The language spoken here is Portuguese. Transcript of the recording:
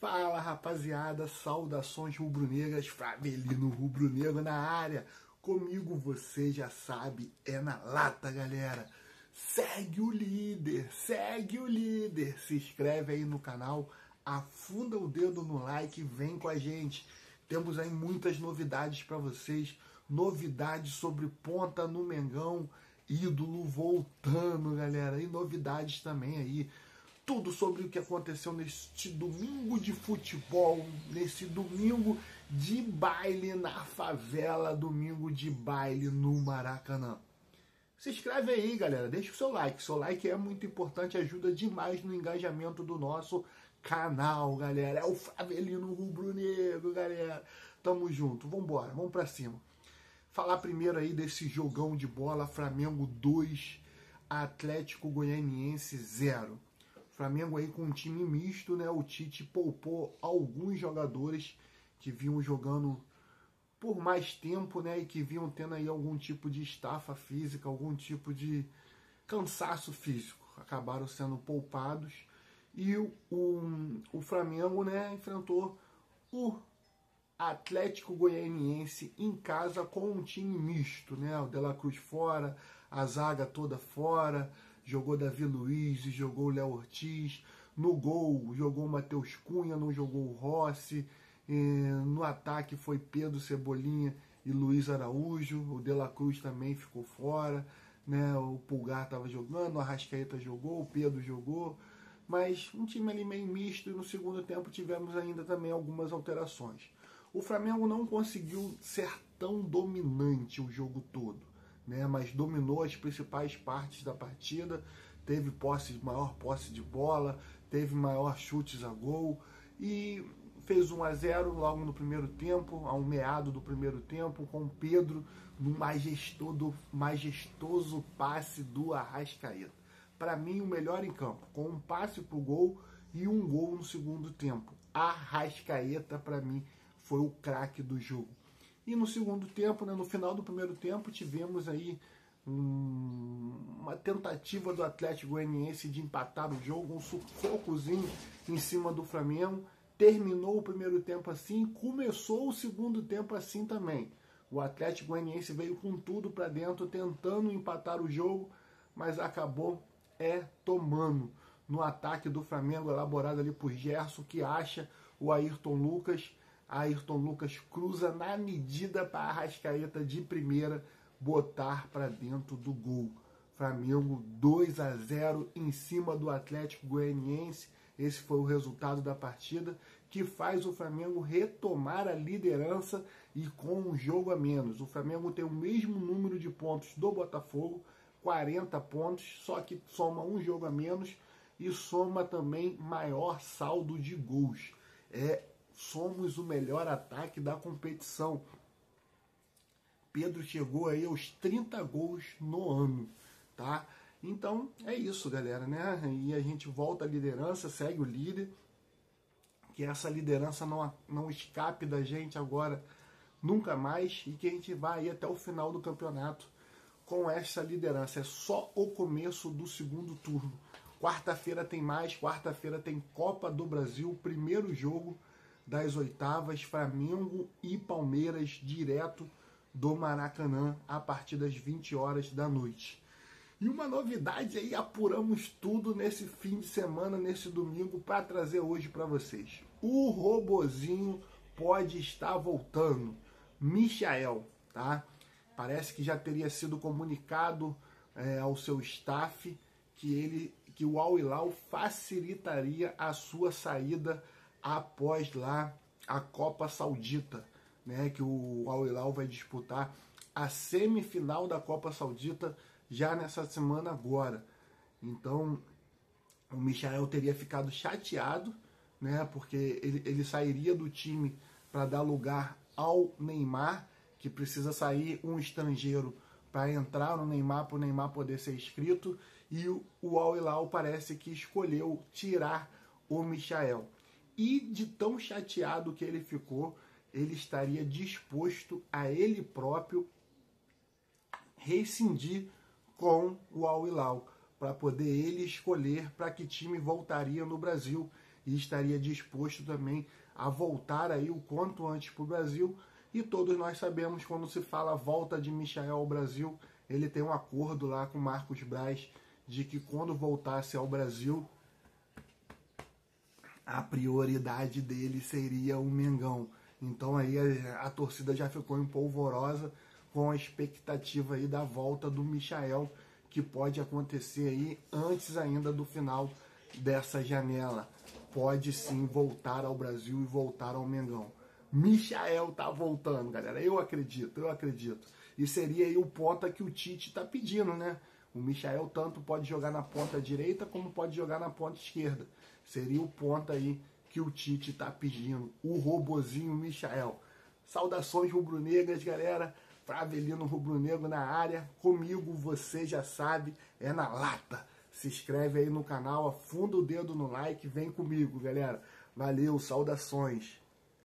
Fala rapaziada, saudações rubro-negras, Favelino rubro-negro na área. Comigo você já sabe, é na lata, galera. Segue o líder, segue o líder. Se inscreve aí no canal, afunda o dedo no like, vem com a gente. Temos aí muitas novidades para vocês, novidades sobre ponta no Mengão, ídolo voltando, galera, e novidades também aí tudo sobre o que aconteceu neste domingo de futebol, nesse domingo de baile na favela, domingo de baile no Maracanã. Se inscreve aí, galera, deixa o seu like. Seu like é muito importante, ajuda demais no engajamento do nosso canal, galera. É o Favelino Rubro Negro, galera. Tamo junto, vambora, vamos pra cima. Falar primeiro aí desse jogão de bola, Flamengo 2, Atlético Goianiense 0. Flamengo aí com um time misto, né? O Tite poupou alguns jogadores que vinham jogando por mais tempo, né? E que vinham tendo aí algum tipo de estafa física, algum tipo de cansaço físico. Acabaram sendo poupados. E o, o, o Flamengo, né, enfrentou o Atlético Goianiense em casa com um time misto, né? O De La Cruz fora, a zaga toda fora, jogou Davi Luiz, jogou Léo Ortiz. No gol jogou Matheus Cunha, não jogou Rossi. No ataque foi Pedro Cebolinha e Luiz Araújo. O De La Cruz também ficou fora. Né? O Pulgar estava jogando, o Arrascaeta jogou, o Pedro jogou. Mas um time ali meio misto e no segundo tempo tivemos ainda também algumas alterações. O Flamengo não conseguiu ser tão dominante o jogo todo né, mas dominou as principais partes da partida, teve posse, maior posse de bola, teve maior chutes a gol e fez 1 a 0 logo no primeiro tempo, ao meado do primeiro tempo, com Pedro no majestoso, majestoso passe do Arrascaeta. Para mim, o melhor em campo, com um passe para o gol e um gol no segundo tempo. Arrascaeta, para mim, foi o craque do jogo. E no segundo tempo, né, no final do primeiro tempo, tivemos aí um, uma tentativa do Atlético Goianiense de empatar o jogo, um sufocozinho em cima do Flamengo. Terminou o primeiro tempo assim, começou o segundo tempo assim também. O Atlético Goianiense veio com tudo para dentro, tentando empatar o jogo, mas acabou é tomando no ataque do Flamengo, elaborado ali por Gerson, que acha o Ayrton Lucas Ayrton Lucas cruza na medida para a Arrascaeta de primeira botar para dentro do gol. Flamengo 2 a 0 em cima do Atlético Goianiense. Esse foi o resultado da partida que faz o Flamengo retomar a liderança e com um jogo a menos. O Flamengo tem o mesmo número de pontos do Botafogo, 40 pontos, só que soma um jogo a menos e soma também maior saldo de gols. É somos o melhor ataque da competição. Pedro chegou aí aos 30 gols no ano, tá? Então é isso, galera, né? E a gente volta à liderança, segue o líder. Que essa liderança não, não escape da gente agora nunca mais e que a gente vai até o final do campeonato com essa liderança. É só o começo do segundo turno. Quarta-feira tem mais, quarta-feira tem Copa do Brasil, primeiro jogo das oitavas, Flamengo e Palmeiras direto do Maracanã a partir das 20 horas da noite. E uma novidade aí, apuramos tudo nesse fim de semana, nesse domingo, para trazer hoje para vocês. O robozinho pode estar voltando. Michael, tá? Parece que já teria sido comunicado é, ao seu staff que ele, que o Al Hilal facilitaria a sua saída após lá a Copa Saudita, né, que o Al Hilal vai disputar a semifinal da Copa Saudita já nessa semana agora. Então, o Michael teria ficado chateado, né, porque ele, ele sairia do time para dar lugar ao Neymar, que precisa sair um estrangeiro para entrar no Neymar, para o Neymar poder ser inscrito, e o, Al Hilal parece que escolheu tirar o Michael. E de tão chateado que ele ficou, ele estaria disposto a ele próprio rescindir com o Al Hilal para poder ele escolher para que time voltaria no Brasil. e estaria disposto também a voltar aí o quanto antes para o Brasil. E todos nós sabemos quando se fala volta de Michael ao Brasil, ele tem um acordo lá com Marcos Braz de que quando voltasse ao Brasil, a prioridade dele seria o Mengão. Então aí a, a torcida já ficou empolvorosa com a expectativa aí da volta do Michael, que pode acontecer aí antes ainda do final dessa janela. Pode sim voltar ao Brasil e voltar ao Mengão. Michael tá voltando, galera. Eu acredito, eu acredito. E seria aí o ponta que o Tite tá pedindo, né? O Michael tanto pode jogar na ponta direita como pode jogar na ponta esquerda. Seria o ponta aí que o Tite tá pedindo. O robozinho Michael. Saudações rubro-negras, galera. Fravelino Rubro-Negro na área. Comigo, você já sabe, é na lata. Se inscreve aí no canal, afunda o dedo no like, vem comigo, galera. Valeu, saudações.